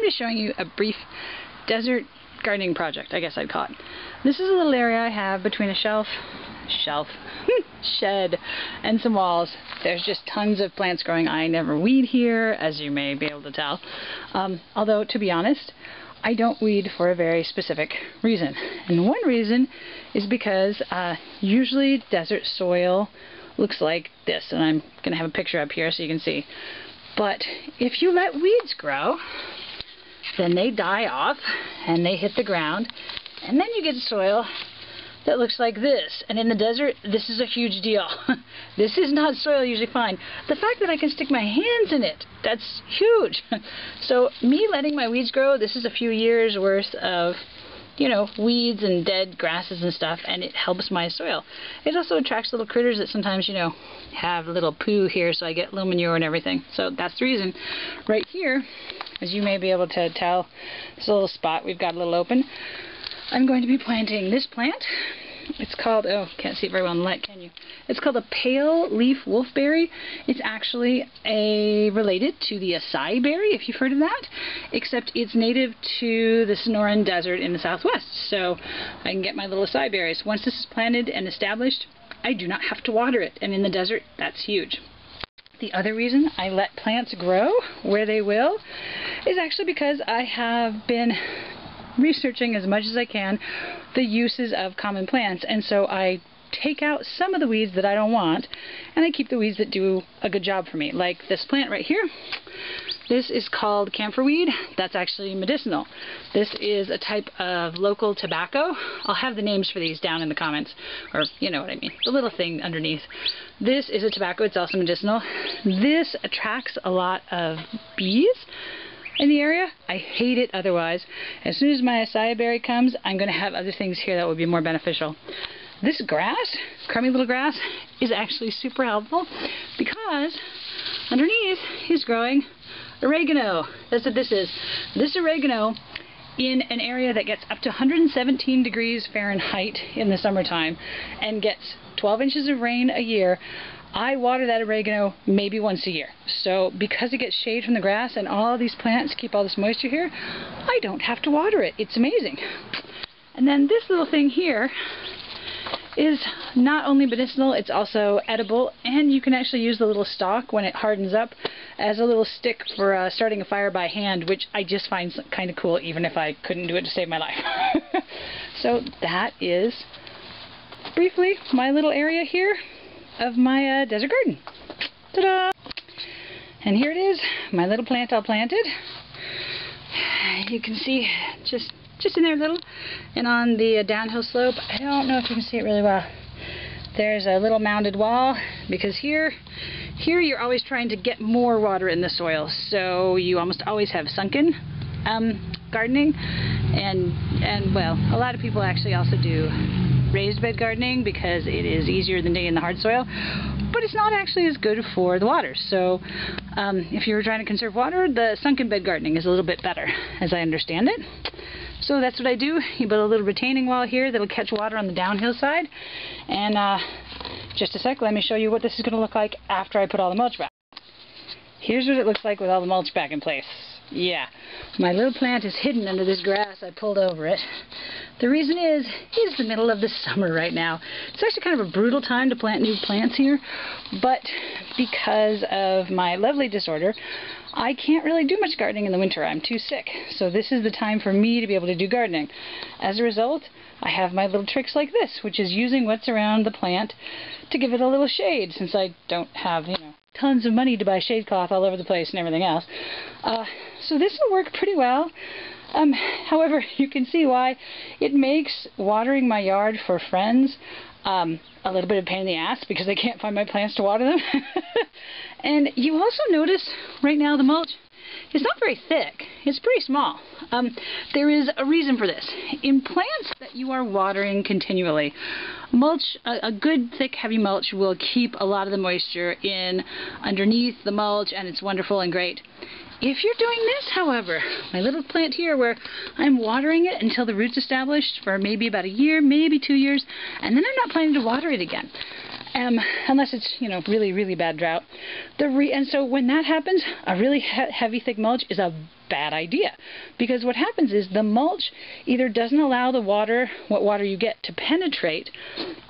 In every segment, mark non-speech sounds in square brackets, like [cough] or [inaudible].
I'm just showing you a brief desert gardening project, I guess I'd call it. This is a little area I have between a shelf, shelf, [laughs] shed, and some walls. There's just tons of plants growing. I never weed here, as you may be able to tell. Um, although, to be honest, I don't weed for a very specific reason. And one reason is because uh, usually desert soil looks like this. And I'm going to have a picture up here so you can see. But if you let weeds grow, then they die off and they hit the ground. And then you get soil that looks like this. And in the desert, this is a huge deal. [laughs] this is not soil you usually find. The fact that I can stick my hands in it, that's huge. [laughs] so me letting my weeds grow, this is a few years worth of you know, weeds and dead grasses and stuff, and it helps my soil. It also attracts little critters that sometimes, you know, have little poo here, so I get little manure and everything. So that's the reason. Right here, as you may be able to tell, this little spot we've got a little open, I'm going to be planting this plant. It's called, oh, can't see it very well in the light, can you? It's called a pale leaf wolfberry. It's actually a related to the acai berry, if you've heard of that, except it's native to the Sonoran Desert in the southwest. So I can get my little acai berries. Once this is planted and established, I do not have to water it. And in the desert, that's huge. The other reason I let plants grow where they will is actually because I have been researching as much as I can the uses of common plants. And so I take out some of the weeds that I don't want, and I keep the weeds that do a good job for me. Like this plant right here. This is called camphor weed. That's actually medicinal. This is a type of local tobacco. I'll have the names for these down in the comments, or you know what I mean, the little thing underneath. This is a tobacco. It's also medicinal. This attracts a lot of bees in the area. I hate it otherwise. As soon as my acai berry comes, I'm going to have other things here that would be more beneficial. This grass, crummy little grass, is actually super helpful because underneath is growing oregano. That's what this is. This oregano in an area that gets up to 117 degrees Fahrenheit in the summertime and gets 12 inches of rain a year I water that oregano maybe once a year. So because it gets shade from the grass and all these plants keep all this moisture here, I don't have to water it. It's amazing. And then this little thing here is not only medicinal, it's also edible, and you can actually use the little stalk when it hardens up as a little stick for uh, starting a fire by hand, which I just find kind of cool, even if I couldn't do it to save my life. [laughs] so that is briefly my little area here of my uh, desert garden. Ta-da! And here it is, my little plant all planted. You can see just just in there a little. And on the uh, downhill slope, I don't know if you can see it really well. There's a little mounded wall because here here you're always trying to get more water in the soil. So you almost always have sunken um, gardening. And, and well, a lot of people actually also do raised bed gardening because it is easier than digging in the hard soil, but it's not actually as good for the water. So um, if you're trying to conserve water, the sunken bed gardening is a little bit better, as I understand it. So that's what I do. You build a little retaining wall here that'll catch water on the downhill side. And uh, just a sec, let me show you what this is going to look like after I put all the mulch back. Here's what it looks like with all the mulch back in place. Yeah, my little plant is hidden under this grass. I pulled over it. The reason is, it's the middle of the summer right now. It's actually kind of a brutal time to plant new plants here, but because of my lovely disorder, I can't really do much gardening in the winter. I'm too sick. So this is the time for me to be able to do gardening. As a result, I have my little tricks like this, which is using what's around the plant to give it a little shade, since I don't have, you know, tons of money to buy shade cloth all over the place and everything else. Uh, so this will work pretty well. Um, however, [laughs] you can see why it makes watering my yard for friends um, a little bit of pain in the ass because I can't find my plants to water them. [laughs] and you also notice right now the mulch is not very thick. It's pretty small. Um, there is a reason for this. In plants that you are watering continually, mulch, a, a, good thick heavy mulch will keep a lot of the moisture in underneath the mulch and it's wonderful and great. If you're doing this, however, my little plant here where I'm watering it until the root's established for maybe about a year, maybe two years, and then I'm not planning to water it again. Um, unless it's, you know, really, really bad drought. The re and so when that happens, a really he heavy, thick mulch is a bad idea because what happens is the mulch either doesn't allow the water, what water you get, to penetrate,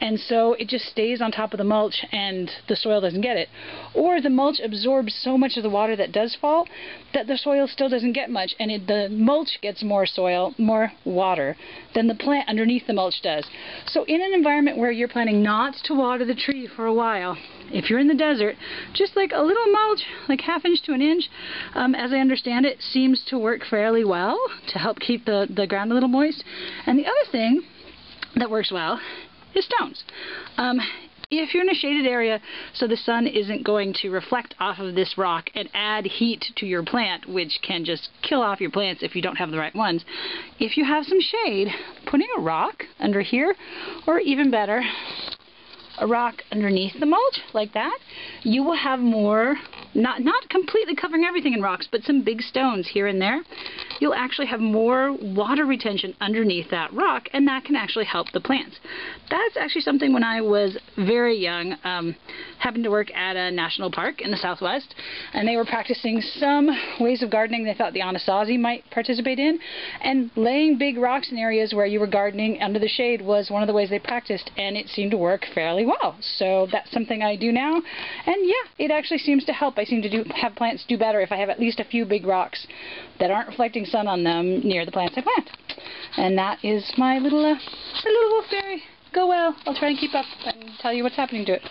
and so it just stays on top of the mulch and the soil doesn't get it, or the mulch absorbs so much of the water that does fall that the soil still doesn't get much, and it, the mulch gets more soil, more water than the plant underneath the mulch does. So in an environment where you're planning not to water the tree for a while, if you're in the desert, just like a little mulch, like half inch to an inch, um, as I understand it, seems to work fairly well to help keep the, the ground a little moist. And the other thing that works well is stones. Um, if you're in a shaded area so the sun isn't going to reflect off of this rock and add heat to your plant, which can just kill off your plants if you don't have the right ones, if you have some shade, putting a rock under here, or even better, a rock underneath the mulch like that, you will have more, not, not completely covering everything in rocks, but some big stones here and there. You'll actually have more water retention underneath that rock, and that can actually help the plants. That's actually something when I was very young, um, happened to work at a national park in the southwest, and they were practicing some ways of gardening they thought the Anasazi might participate in, and laying big rocks in areas where you were gardening under the shade was one of the ways they practiced, and it seemed to work fairly well. So that's something I do now. And yeah, it actually seems to help. I seem to do have plants do better if I have at least a few big rocks that aren't reflecting sun on them near the plants I plant. And that is my little, uh, my little wolfberry. Go well. I'll try and keep up and tell you what's happening to it.